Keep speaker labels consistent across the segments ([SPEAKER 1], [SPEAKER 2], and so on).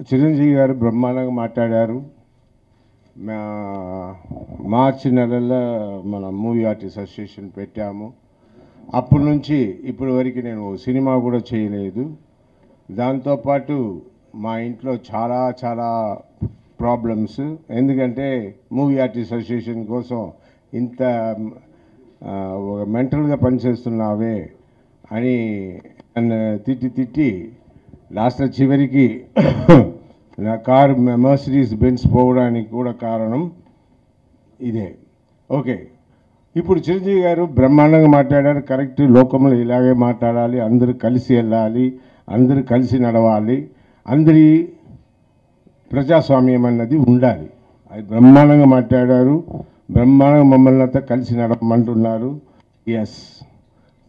[SPEAKER 1] చిరంజీవి గారు బ్రహ్మాండంగా మాట్లాడారు. మా- మార్చి నెలలో మన మూవీ ఆర్టిస్ట్ అసోసియేషన్ పెట్టాము. అప్పటి నుంచి ఇప్పటి వరకు నేను సినిమా కూడా చేయలేదు. దాంతోపాటు మా ఇంట్లో చాలా చాలా ప్రాబ్లమ్స్. ఎందుకంటే మూవీ ఆర్టిస్ట్ అసోసియేషన్ కోసం ఇంత ఒక మెంటల్గా పనిచేస్తున్నావే అని నన్ను తిట్టి తిట్టి లాస్ట్ చివరికి నా కారు మెమర్సిరీస్ బెన్స్ పోవడానికి కూడా కారణం ఇదే. ఓకే. ఇప్పుడు చిరంజీవి గారు బ్రహ్మాండంగా మాట్లాడారు. కరెక్ట్ లోకంలో ఇలాగే మాట్లాడాలి. అందరూ కలిసి వెళ్ళాలి. అందరూ కలిసి నడవాలి. అందరి ప్రజాస్వామ్యం అన్నది ఉండాలి. అది బ్రహ్మాండంగా మాట్లాడారు. బ్రహ్మాండంగా మమ్మల్ని అంతా కలిసి నడపమంటున్నారు. ఎస్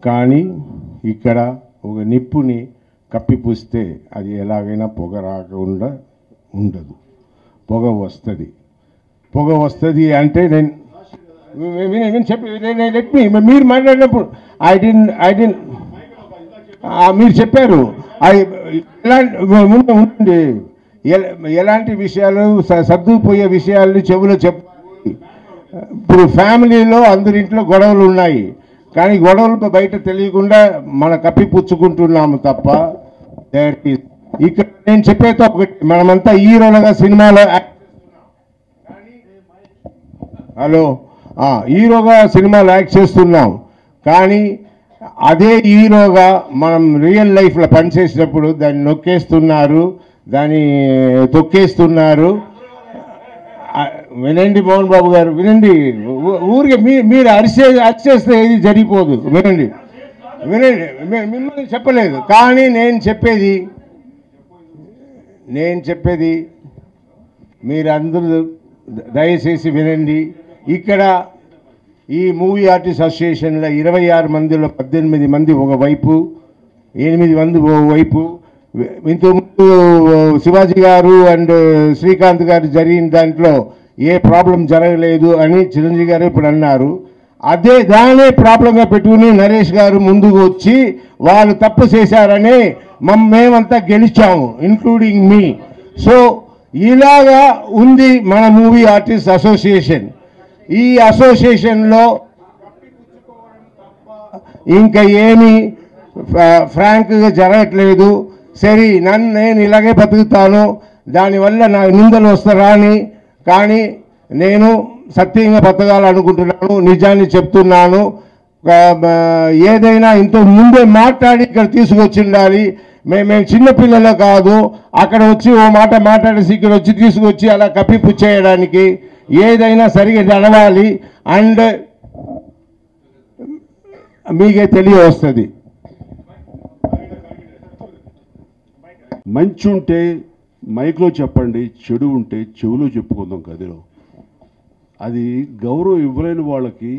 [SPEAKER 1] కానీ ఇక్కడ ఒక నిప్పుని కప్పిపూస్తే అది ఎలాగైనా పొగ రాకుండా ఉండదు. పొగ వస్తుంది. పొగ వస్తుంది అంటే నేను నేను చెప్పి లెట్ మీ మీరు మాట్లాడినప్పుడు ఐ డిన్ ఐ డిన్ మీరు చెప్పారు. అది ముందు ఉండండి ఎలాంటి విషయాలు స- సర్దుకుపోయే విషయాలు చెవులో చెప్ ఇప్పుడు ఫ్యామిలీలో అందరింట్లో గొడవలు ఉన్నాయి. కానీ గొడవలు బయట తెలియకుండా మన కప్పి పుచ్చుకుంటున్నాము తప్ప ఇక్కడ నేను చెప్పేది ఒకటి మనమంతా హీరోలుగా సినిమాలో యాక్ట్ హలో హీరోగా సినిమాలో యాక్ట్ చేస్తున్నాం. కానీ అదే హీరోగా మనం రియల్ లైఫ్లో పనిచేసినప్పుడు దాన్ని నొక్కేస్తున్నారు దాన్ని తొక్కేస్తున్నారు. వినండి మోహన్ బాబు గారు వినండి. ఊరికే మీ మీరు అరిసే అరిచేస్తే ఏది జరిగిపోదు. వినండి. వినండి మిమ్మల్ని చెప్పలేదు. కానీ నేను చెప్పేది నేను చెప్పేది మీరందరూ దయచేసి వినండి. ఇక్కడ ఈ మూవీ ఆర్టిస్ట్ అసోసియేషన్లో ఇరవై ఆరు మందిలో పద్దెనిమిది మంది ఒకవైపు ఎనిమిది మంది ఒకవైపు ఇంతకుముందు శివాజీ గారు అండ్ శ్రీకాంత్ గారు జరిగిన దాంట్లో ఏ ప్రాబ్లం జరగలేదు అని చిరంజీవి గారు ఇప్పుడు అన్నారు. అదే దానే ప్రాబ్లంగా పెట్టుకుని నరేష్ గారు ముందుకు వచ్చి వాళ్ళు తప్పు చేశారని మేమంతా గెలిచాము ఇంక్లూడింగ్ మీ సో ఇలాగా ఉంది మన మూవీ ఆర్టిస్ట్ అసోసియేషన్. ఈ అసోసియేషన్లో ఇంకా ఏమి ఫ్రాంక్గా జరగట్లేదు. సరే నన్ను నేను ఇలాగే బతుకుతాను. దానివల్ల నా నిందలు వస్తారా అని కానీ నేను సత్యంగా బతకాలనుకుంటున్నాను నిజాన్ని చెప్తున్నాను. ఏదైనా ఇంతకు ముందే మాట్లాడి ఇక్కడ తీసుకొచ్చిండాలి. మేము మేము చిన్నపిల్లలు కాదు. అక్కడ వచ్చి ఓ మాట మాట్లాడేసి ఇక్కడ వచ్చి తీసుకొచ్చి అలా కప్పిపుచ్చేయడానికి ఏదైనా సరిగా నడవాలి. అండ్ మీకే తెలియ వస్తుంది
[SPEAKER 2] మంచి ఉంటే మైక్లో చెప్పండి చెడు ఉంటే చెవులో చెప్పుకుందాం గదిలో. అది గౌరవం ఇవ్వలేని వాళ్ళకి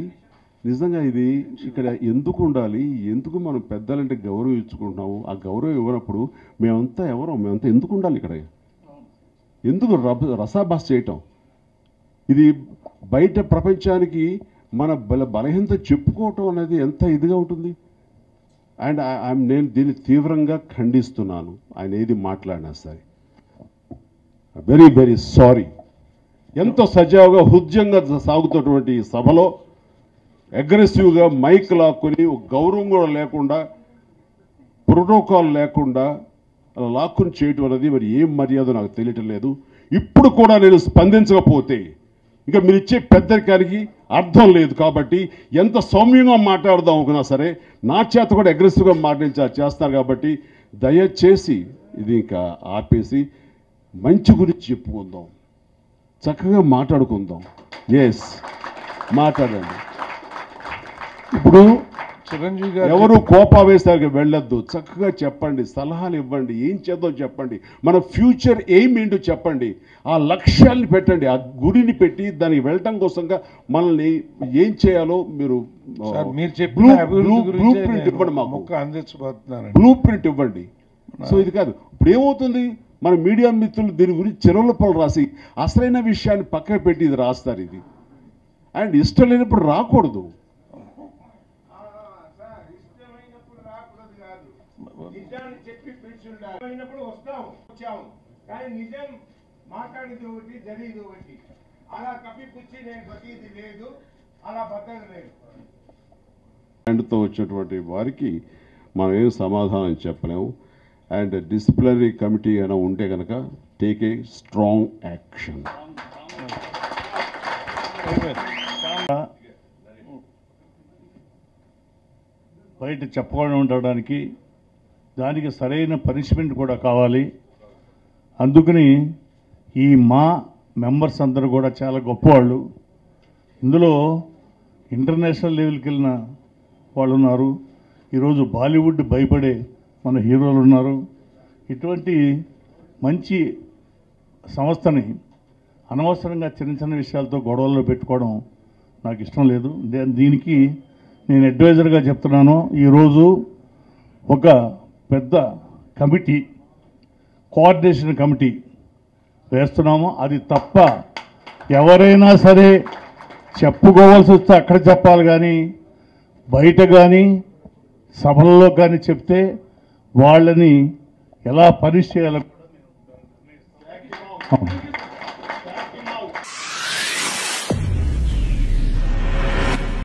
[SPEAKER 2] నిజంగా ఇది ఇక్కడ ఎందుకు ఉండాలి? ఎందుకు మనం పెద్దలంటే గౌరవం ఇచ్చుకుంటున్నాము? ఆ గౌరవం ఇవ్వనప్పుడు మేమంతా ఎవరో? మేమంతా ఎందుకు ఉండాలి ఇక్కడ? ఎందుకు రభ రసాభాస చేయటం? ఇది బయట ప్రపంచానికి మన బల బలహీనత చెప్పుకోవటం అనేది ఎంత ఇదిగా ఉంటుంది? అండ్ నేను దీన్ని తీవ్రంగా ఖండిస్తున్నాను. ఆయన ఏది మాట్లాడినా సరే. వెరీ వెరీ సారీ ఎంతో సజావుగా హృదయంగా సాగుతున్నటువంటి ఈ సభలో అగ్రెసివ్గా మైక్ లాక్కుని గౌరవం కూడా లేకుండా ప్రోటోకాల్ లేకుండా అలా లాక్కుని చేయటం అనేది మరి ఏం మర్యాద నాకు తెలియటం లేదు. ఇప్పుడు కూడా నేను స్పందించకపోతే ఇంకా మీరు ఇచ్చే పెద్దరికానికి అర్థం లేదు కాబట్టి ఎంత సౌమ్యంగా మాట్లాడదాం అనుకున్నా సరే నా చేత కూడా అగ్రెసివ్గా మాట్లాడించా చేస్తారు కాబట్టి దయచేసి ఇది ఇంకా ఆపేసి మంచి గురించి చెప్పుకుందాం. చక్కగా మాట్లాడుకుందాం. ఎస్ మాట్లాడండి. ఇప్పుడు
[SPEAKER 3] చిరంజీవి గారు
[SPEAKER 2] ఎవరు కోపావేశాలకు వెళ్ళొద్దు. చక్కగా చెప్పండి సలహాలు ఇవ్వండి ఏం చేద్దాం చెప్పండి. మన ఫ్యూచర్ ఎయిమ్ ఏంటో చెప్పండి. ఆ లక్ష్యాన్ని పెట్టండి. ఆ గుడిని పెట్టి దానికి వెళ్ళటం కోసంగా మనల్ని ఏం చేయాలో మీరు
[SPEAKER 3] మీరు చెప్పిన
[SPEAKER 2] బ్లూ ప్రింట్ ఇవ్వండి మాకు. బ్లూ ప్రింట్ ఇవ్వండి. సో ఇది కాదు. ఇప్పుడు ఏమవుతుంది? మన మీడియా మిత్రులు దీని గురించి చెరువుల పనులు రాసి అసలైన విషయాన్ని పక్కన పెట్టి ఇది రాస్తారు ఇది అండ్ ఇష్టం లేనప్పుడు రాకూడదు
[SPEAKER 1] అండ్తో అలా
[SPEAKER 2] వచ్చినటువంటి వారికి మనం ఏం సమాధానం చెప్పలేము అండ్ డిసిప్లినరీ కమిటీ అయినా ఉంటే కనుక టేక్ ఏ స్ట్రాంగ్ యాక్షన్
[SPEAKER 4] బయట చెప్పకుండా ఉండడానికి దానికి సరైన పనిష్మెంట్ కూడా కావాలి. అందుకని ఈ మా మెంబర్స్ అందరూ కూడా చాలా గొప్పవాళ్ళు. ఇందులో ఇంటర్నేషనల్ లెవెల్కి వెళ్ళిన వాళ్ళు ఉన్నారు ఈరోజు బాలీవుడ్ భయపడే మన హీరోలు ఉన్నారు. ఇటువంటి మంచి సంస్థని అనవసరంగా చిన్న చిన్న విషయాలతో గొడవల్లో పెట్టుకోవడం నాకు ఇష్టం లేదు. దీనికి నేను అడ్వైజర్గా చెప్తున్నాను. ఈరోజు ఒక పెద్ద కమిటీ కోఆర్డినేషన్ కమిటీ వేస్తున్నాము. అది తప్ప ఎవరైనా సరే చెప్పుకోవాల్సి వస్తే అక్కడ చెప్పాలి కానీ బయట కానీ సభల్లో కానీ చెప్తే వాళ్ళని ఎలా పనిష్ కూడా నేను-